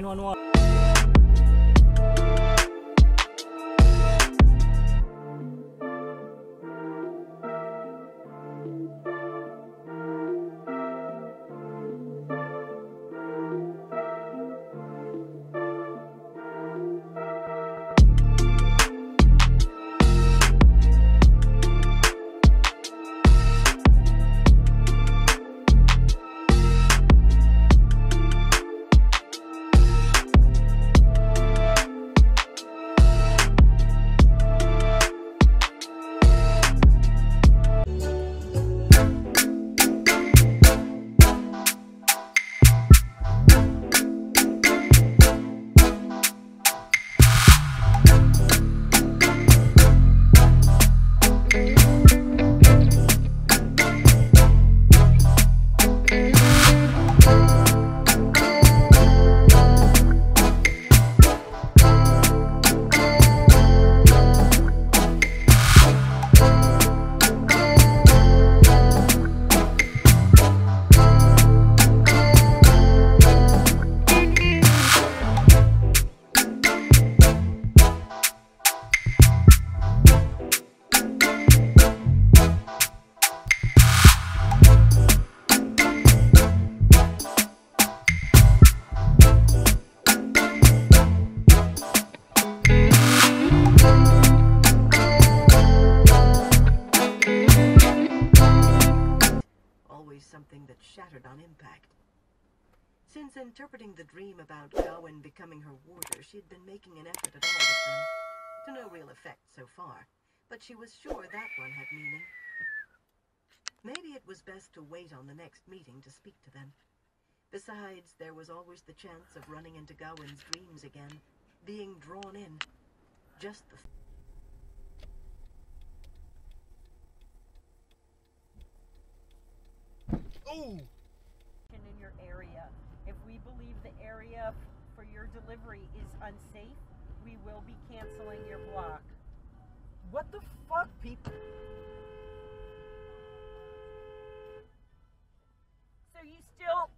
911. Something that shattered on impact. Since interpreting the dream about Gawain becoming her warder, she had been making an effort at all of them. To no real effect so far, but she was sure that one had meaning. Maybe it was best to wait on the next meeting to speak to them. Besides, there was always the chance of running into Gawain's dreams again, being drawn in. Just the Oh! In your area. If we believe the area for your delivery is unsafe, we will be canceling your block. What the fuck, people? So you still